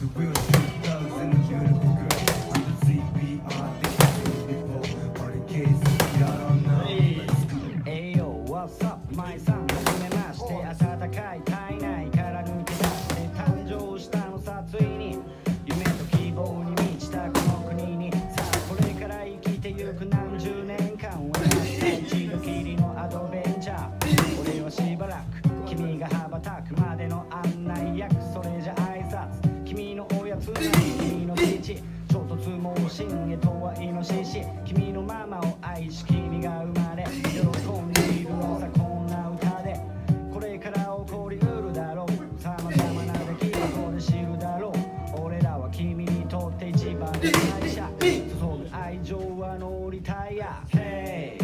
the real 君の父衝突も真へとは命し君のママを愛し君が生まれ喜んでいるのさこんな歌でこれから起こりうるだろう。さまざまな出来事で知るだろう。俺らは君にとって一番の愛社。注ぐ愛情はノーリタイア Hey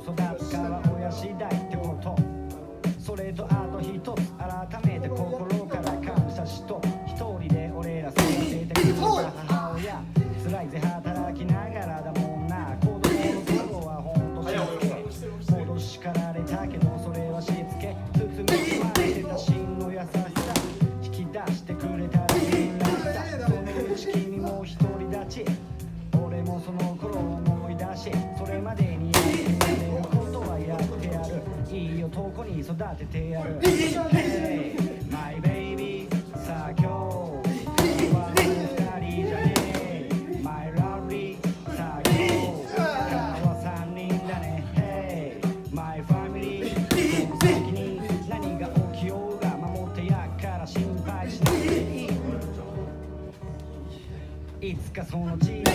Sometimes I ここに育ててやる。My baby さあ今日は二人じゃねえ。My lovely さあ今日は三人だね。Hey My family この先に何が起きようが守ってやっから心配しない。でいいいつかその小さ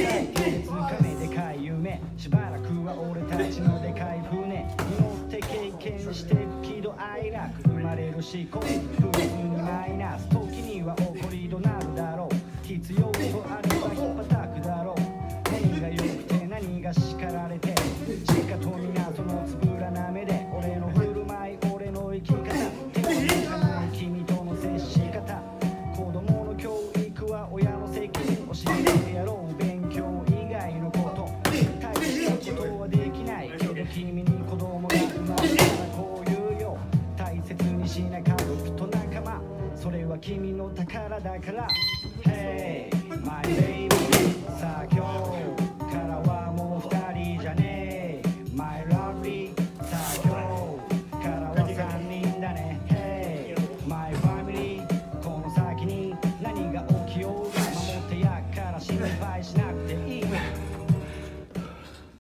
喜怒哀楽生まれる思考不分マイナス時には怒りとなるだろう必要意な家族と仲間。それは君の宝だから。Hey my baby